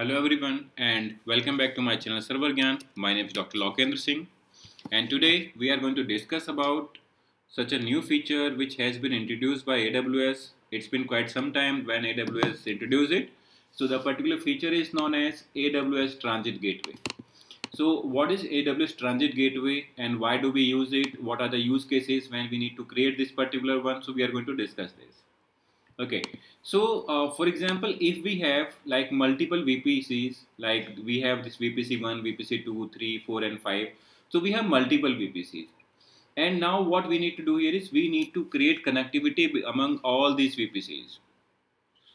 Hello everyone and welcome back to my channel Server Gyan. My name is Dr. Lokendra Singh and today we are going to discuss about such a new feature which has been introduced by AWS. It's been quite some time when AWS introduced it. So the particular feature is known as AWS Transit Gateway. So what is AWS Transit Gateway and why do we use it? What are the use cases when we need to create this particular one? So we are going to discuss this okay so uh, for example if we have like multiple vpcs like we have this vpc 1 vpc 2 3 4 and 5 so we have multiple vpcs and now what we need to do here is we need to create connectivity among all these vpcs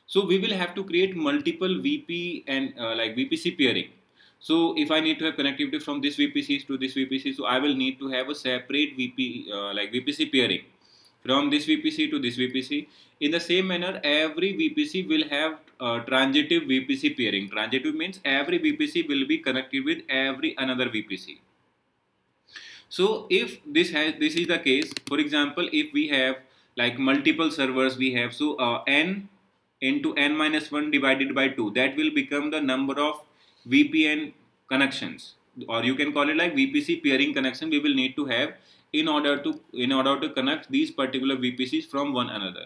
so we will have to create multiple vp and uh, like vpc peering so if I need to have connectivity from this VPCs to this VPC, so I will need to have a separate VP uh, like VPC peering from this VPC to this VPC. In the same manner, every VPC will have uh, transitive VPC peering. Transitive means every VPC will be connected with every another VPC. So if this has this is the case, for example, if we have like multiple servers we have, so uh, n into n minus 1 divided by 2, that will become the number of VPN connections or you can call it like VPC peering connection we will need to have in order to in order to connect these particular VPCs from one another.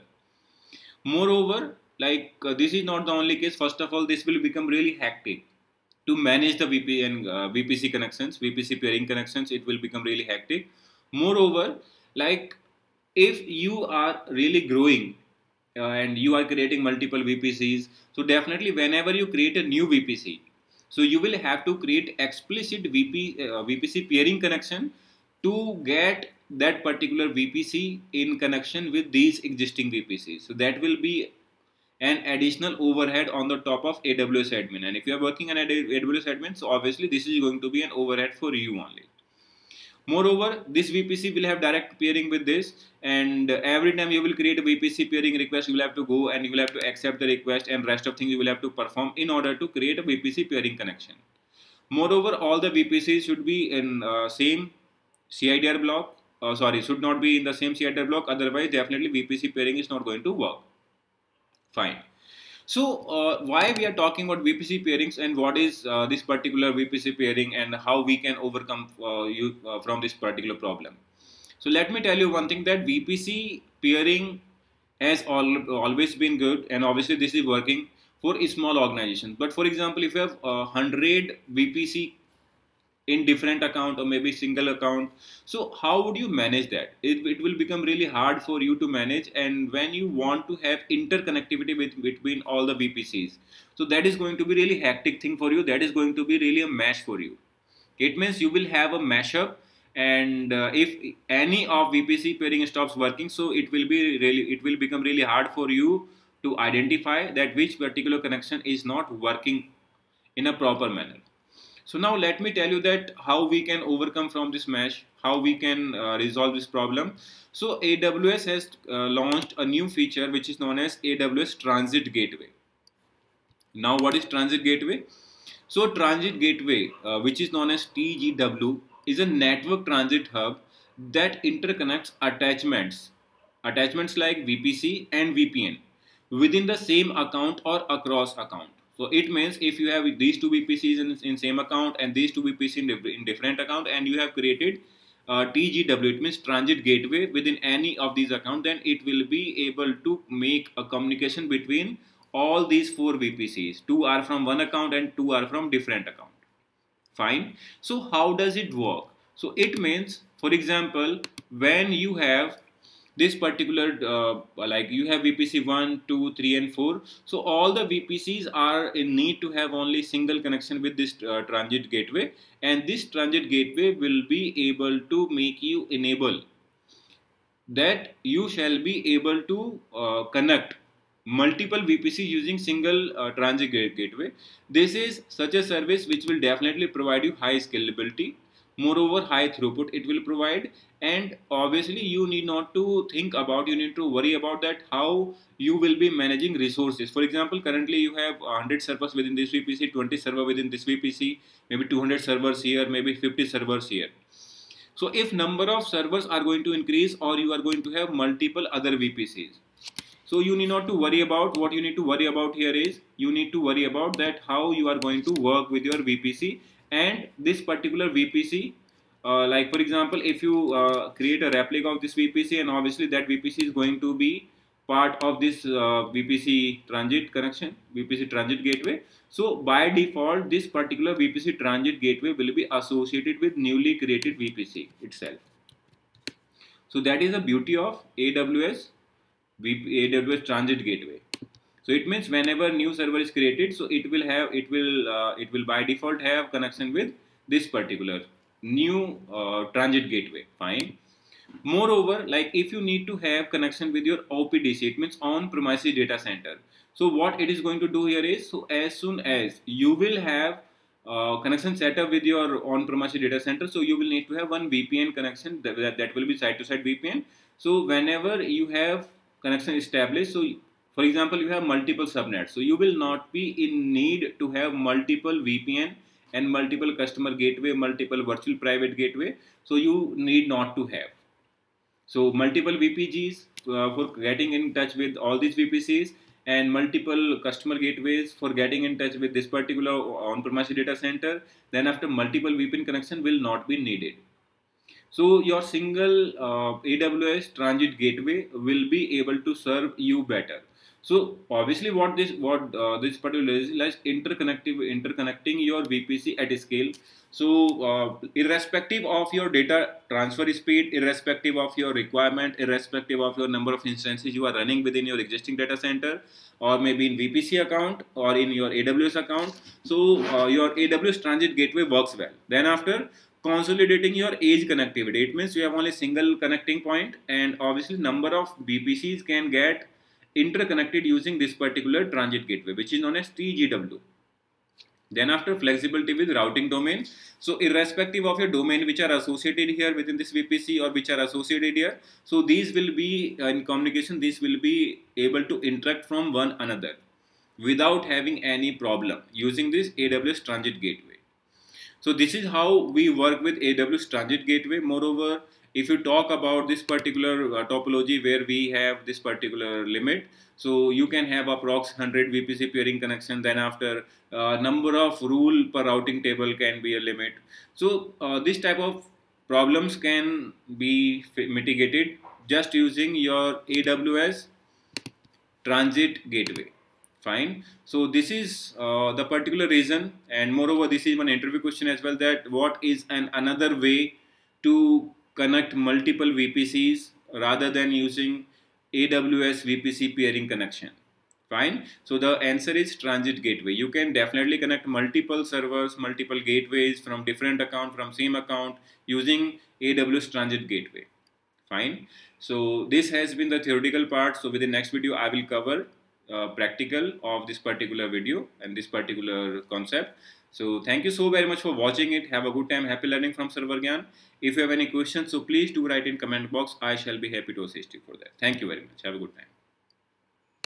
Moreover, like uh, this is not the only case. First of all, this will become really hectic to manage the VPN uh, VPC connections, VPC peering connections. It will become really hectic. Moreover, like if you are really growing uh, and you are creating multiple VPCs, so definitely whenever you create a new VPC, so you will have to create explicit VP, uh, VPC peering connection to get that particular VPC in connection with these existing VPCs. So that will be an additional overhead on the top of AWS admin. And if you are working on AWS admin, so obviously this is going to be an overhead for you only. Moreover, this VPC will have direct peering with this and every time you will create a VPC peering request, you will have to go and you will have to accept the request and rest of things you will have to perform in order to create a VPC peering connection. Moreover, all the VPCs should be in uh, same CIDR block, uh, sorry, should not be in the same CIDR block. Otherwise, definitely VPC peering is not going to work. Fine. So, uh, why we are talking about VPC peerings and what is uh, this particular VPC peering and how we can overcome uh, you, uh, from this particular problem. So, let me tell you one thing that VPC peering has all, always been good and obviously this is working for small organizations. But for example, if you have 100 VPC in different account or maybe single account. So how would you manage that? It, it will become really hard for you to manage and when you want to have interconnectivity with, between all the vpcs so that is going to be really hectic thing for you. That is going to be really a mesh for you. It means you will have a mashup and uh, if any of vpc peering stops working so it will be really it will become really hard for you to identify that which particular connection is not working in a proper manner so now let me tell you that how we can overcome from this mesh, how we can uh, resolve this problem. So AWS has uh, launched a new feature which is known as AWS Transit Gateway. Now what is Transit Gateway? So Transit Gateway, uh, which is known as TGW, is a network transit hub that interconnects attachments, attachments like VPC and VPN within the same account or across account. So it means if you have these two VPCs in, in same account and these two VPCs in, in different account and you have created uh, TGW, it means transit gateway within any of these accounts, then it will be able to make a communication between all these four VPCs. Two are from one account and two are from different account. Fine. So how does it work? So it means, for example, when you have this particular uh, like you have VPC 1, 2, 3 and 4. So all the VPCs are in need to have only single connection with this uh, transit gateway and this transit gateway will be able to make you enable that you shall be able to uh, connect multiple VPC using single uh, transit gateway. This is such a service which will definitely provide you high scalability moreover high throughput it will provide. And obviously you need not to think about you need to worry about that how you will be managing resources. For example currently you have 100 servers within this vpc 20 server within this vpc maybe 200 servers here maybe 50 servers here. So if number of servers are going to increase or you are going to have multiple other vpcs so you need not to worry about what you need to worry about here is you need to worry about that how you are going to work with your VPC and this particular VPC uh, like for example if you uh, create a replica of this VPC and obviously that VPC is going to be part of this uh, VPC transit connection VPC transit gateway. So by default this particular VPC transit gateway will be associated with newly created VPC itself. So that is the beauty of AWS AWS Transit Gateway. So it means whenever new server is created, so it will have it will uh, it will by default have connection with this particular new uh, transit gateway. Fine. Moreover, like if you need to have connection with your OPDC, it means on-premises data center. So what it is going to do here is, so as soon as you will have uh, connection set up with your on-premises data center, so you will need to have one VPN connection that, that will be site-to-site -side VPN. So whenever you have connection established. So for example you have multiple subnets. So you will not be in need to have multiple VPN and multiple customer gateway multiple virtual private gateway. So you need not to have. So multiple VPGs uh, for getting in touch with all these VPCs and multiple customer gateways for getting in touch with this particular on-premise data center. Then after multiple VPN connection will not be needed so your single uh, AWS transit gateway will be able to serve you better. So obviously what this what uh, this particular is like interconnective interconnecting your VPC at scale. So uh, irrespective of your data transfer speed, irrespective of your requirement, irrespective of your number of instances you are running within your existing data center, or maybe in VPC account or in your AWS account. So uh, your AWS transit gateway works well. Then after consolidating your edge connectivity. It means you have only single connecting point and obviously number of VPCs can get interconnected using this particular transit gateway which is known as TGW. Then after flexibility with routing domain. So irrespective of your domain which are associated here within this VPC or which are associated here. So these will be uh, in communication, these will be able to interact from one another without having any problem using this AWS transit gateway. So this is how we work with AWS Transit Gateway. Moreover, if you talk about this particular uh, topology where we have this particular limit, so you can have approx 100 VPC peering connection. Then after uh, number of rule per routing table can be a limit. So uh, this type of problems can be mitigated just using your AWS Transit Gateway fine. So this is uh, the particular reason and moreover this is one interview question as well that what is an another way to connect multiple VPCs rather than using AWS VPC peering connection? Fine. So the answer is transit gateway. You can definitely connect multiple servers multiple gateways from different account from same account using AWS transit gateway. Fine. So this has been the theoretical part. So with the next video I will cover uh, practical of this particular video and this particular concept. So thank you so very much for watching it. Have a good time. Happy learning from Server Gyan. If you have any questions, so please do write in comment box. I shall be happy to assist you for that. Thank you very much. Have a good time.